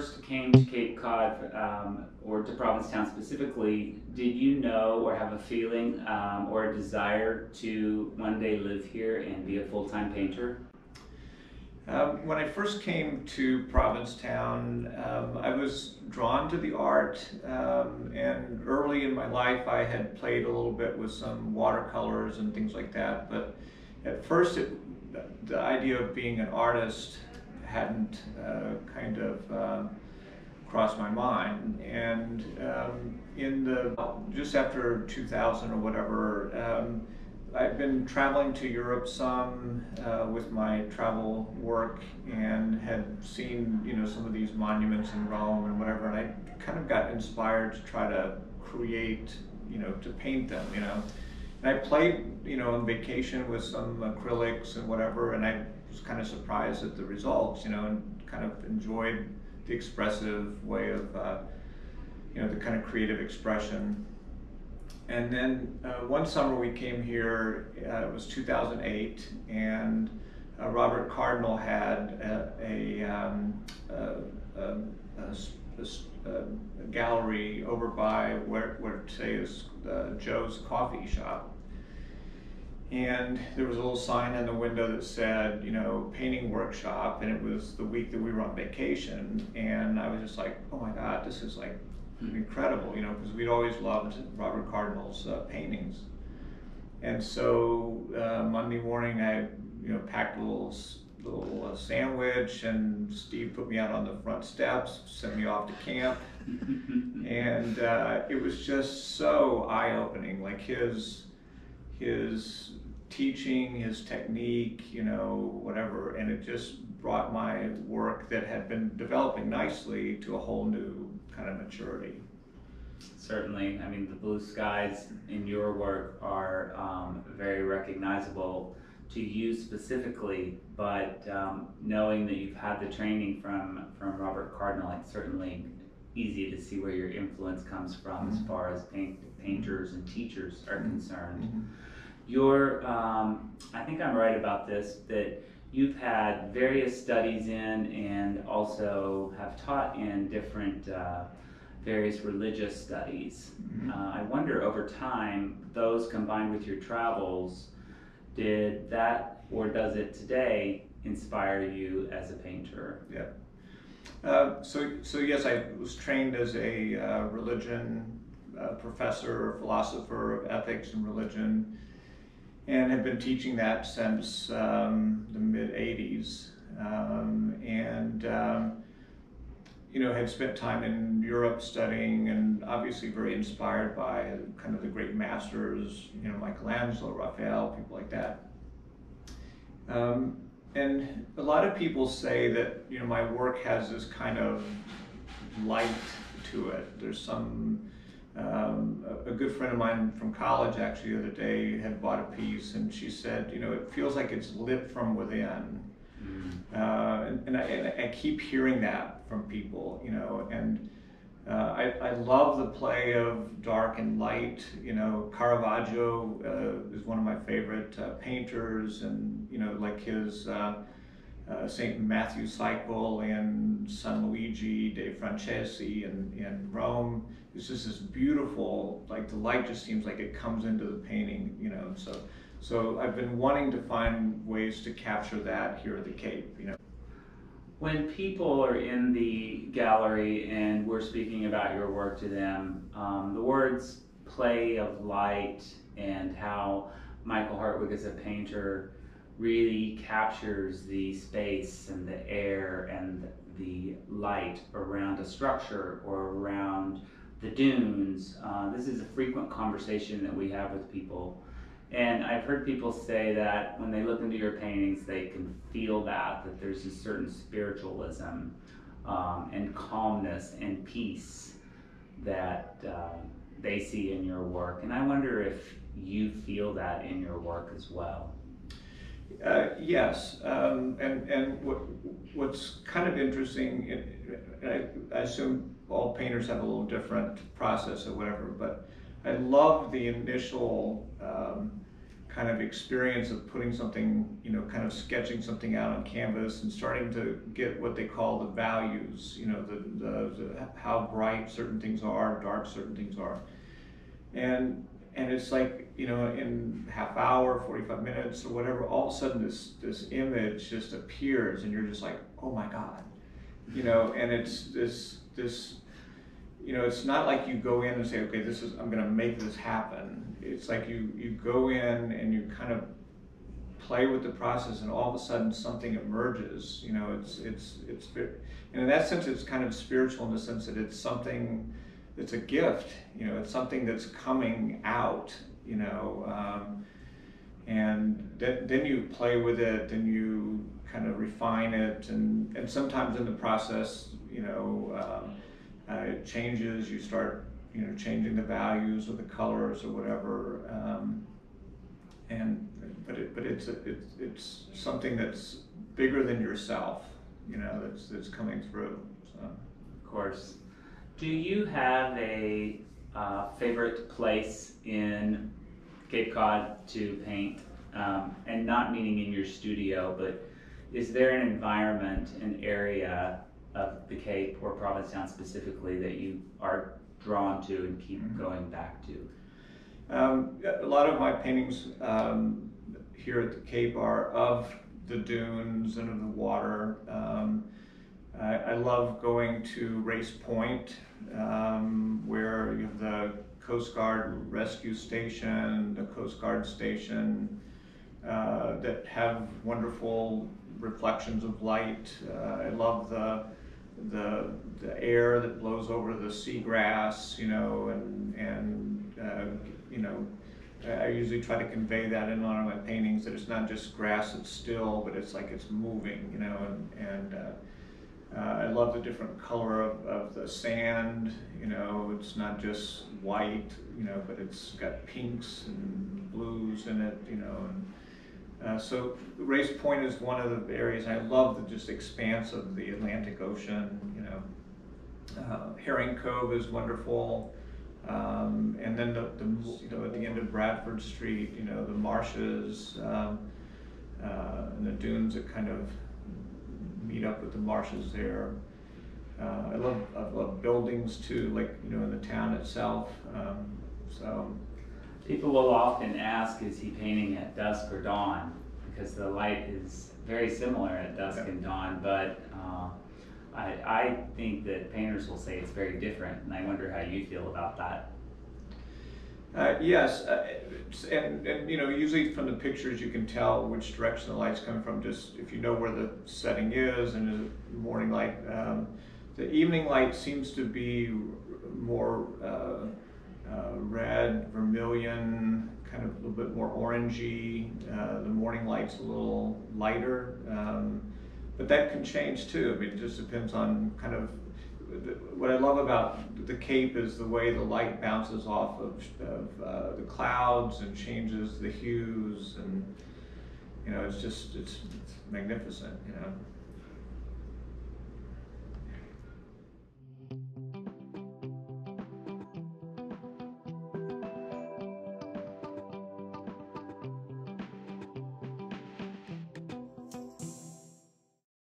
First came to Cape Cod, um, or to Provincetown specifically, did you know or have a feeling um, or a desire to one day live here and be a full-time painter? Um, when I first came to Provincetown, um, I was drawn to the art, um, and early in my life I had played a little bit with some watercolors and things like that. But at first, it, the idea of being an artist hadn't uh, kind of uh, crossed my mind. And um, in the just after 2000 or whatever, um, I've been traveling to Europe some uh, with my travel work and had seen you know some of these monuments in Rome and whatever, and I kind of got inspired to try to create you know to paint them you know. And I played you know on vacation with some acrylics and whatever, and I was kind of surprised at the results, you know, and kind of enjoyed the expressive way of, uh, you know, the kind of creative expression. And then uh, one summer we came here, uh, it was 2008, and uh, Robert Cardinal had a, a, um, a, a gallery over by where, where say is uh, Joe's Coffee Shop and there was a little sign in the window that said, you know, painting workshop, and it was the week that we were on vacation, and I was just like, oh my God, this is like incredible, you know, because we'd always loved Robert Cardinal's uh, paintings. And so uh, Monday morning, I, you know, packed a little little uh, sandwich, and Steve put me out on the front steps, sent me off to camp, and uh, it was just so eye opening, like his his teaching, his technique, you know, whatever, and it just brought my work that had been developing nicely to a whole new kind of maturity. Certainly, I mean, the blue skies in your work are um, very recognizable to you specifically, but um, knowing that you've had the training from, from Robert Cardinal, it's certainly easy to see where your influence comes from mm-hmm. as far as paint, painters and teachers are concerned. Mm-hmm you're, um, I think I'm right about this, that you've had various studies in and also have taught in different uh, various religious studies. Mm-hmm. Uh, I wonder over time, those combined with your travels, did that or does it today inspire you as a painter? Yeah. Uh, so, so yes, I was trained as a uh, religion uh, professor, philosopher of ethics and religion and have been teaching that since um, the mid 80s. Um, and um, you know, had spent time in Europe studying and obviously very inspired by kind of the great masters, you know, Michelangelo, Raphael, people like that. Um, and a lot of people say that, you know, my work has this kind of light to it. There's some um, a, a, good friend of mine from college actually the other day had bought a piece and she said, you know, it feels like it's lit from within. Mm. Uh, and, and, I, and, I, keep hearing that from people, you know, and uh, I, I love the play of dark and light. You know, Caravaggio uh, is one of my favorite uh, painters, and you know, like his uh, St. Matthew cycle and San Luigi de Francesi in, in Rome. It's just this beautiful, like the light just seems like it comes into the painting, you know. So, so I've been wanting to find ways to capture that here at the Cape, you know. When people are in the gallery and we're speaking about your work to them, um, the words play of light and how Michael Hartwig is a painter really captures the space and the air and the light around a structure or around the dunes. Uh, this is a frequent conversation that we have with people. And I've heard people say that when they look into your paintings, they can feel that, that there's a certain spiritualism um, and calmness and peace that uh, they see in your work. And I wonder if you feel that in your work as well. Uh, yes, um, and and what what's kind of interesting, I, I, assume all painters have a little different process or whatever, but I love the initial um, kind of experience of putting something, you know, kind of sketching something out on canvas and starting to get what they call the values, you know, the, the, the how bright certain things are, dark certain things are. And and it's like, you know, in half hour, 45 minutes or whatever, all of a sudden this this image just appears and you're just like, oh my God. You know, and it's this this you know, it's not like you go in and say, okay, this is I'm going to make this happen. It's like you you go in and you kind of play with the process, and all of a sudden something emerges. You know, it's it's it's and in that sense, it's kind of spiritual in the sense that it's something. It's a gift. You know, it's something that's coming out. You know. Um, and then, then you play with it and you kind of refine it and, and sometimes in the process you know um, uh, it changes. You start, you know, changing the values or the colors or whatever. Um, and but it but it's it's it's something that's bigger than yourself. You know, that's that's coming through. So. Of course. Do you have a uh, favorite place in Cape Cod to paint? Um, and not meaning in your studio, but is there an environment, an area of the Cape or Provincetown specifically that you are drawn to and keep mm-hmm. going back to? Um, a lot of my paintings um, here at the Cape are of the dunes and of the water. Um, love going to Race Point, um, where you have the Coast Guard rescue station, the Coast Guard station, uh, that have wonderful reflections of light. Uh, I love the the the air that blows over the seagrass, you know, and and uh, you know, I usually try to convey that in a lot of my paintings that it's not just grass that's still, but it's like it's moving, you know, and and uh, I love the different color of, of the sand, you know, it's not just white, you know, but it's got pinks and blues in it, you know, and uh, so Race Point is one of the areas I love the just expanse of the Atlantic Ocean. You know, uh, Herring Cove is wonderful, um, and then the, the, you know at the end of Bradford Street, you know the marshes um, uh, and the dunes that kind of meet up with the marshes there. Uh, I love I love buildings too, like you know in the town itself. Um, so People will often ask, is he painting at dusk or dawn? Because the light is very similar at dusk okay. and dawn, but uh, I, I think that painters will say it's very different, and I wonder how you feel about that. Uh, yes, uh, and, and you know, usually from the pictures you can tell which direction the light's coming from. Just if you know where the setting is and is it morning light. Um, the evening light seems to be more uh, uh, red, vermilion, kind of a little bit more orangey. Uh, the morning light's a little lighter, um, but that can change too. I mean, it just depends on kind of what I love about the Cape is the way the light bounces off of, of uh, the clouds and changes the hues, and you know, it's just it's, it's magnificent, you know.